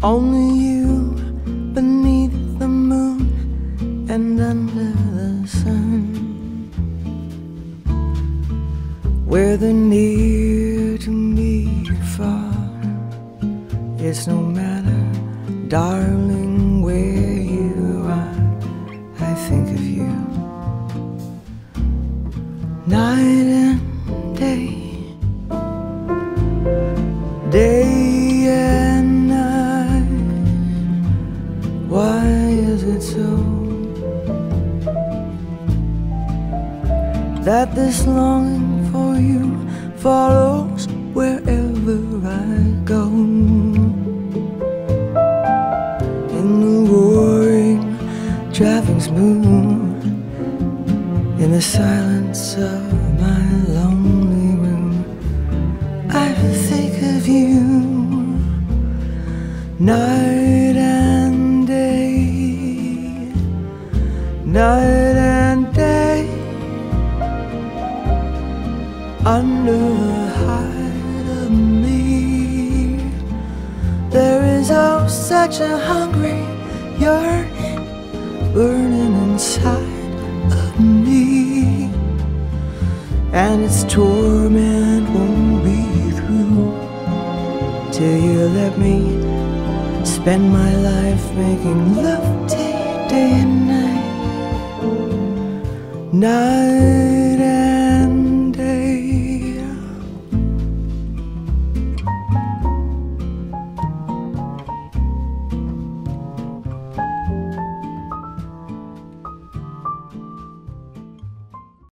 Only you beneath the moon and under the sun. Where the near to me far, it's no matter, darling, where you are. I think of you night and day Why is it so that this longing for you follows wherever I go? In the roaring traffic smooth in the silence of my lonely room, I think of you night night and day, under the hide of me. There is oh such a hungry yearning burning inside of me, and its torment won't be through till you let me spend my life making love you day and night, night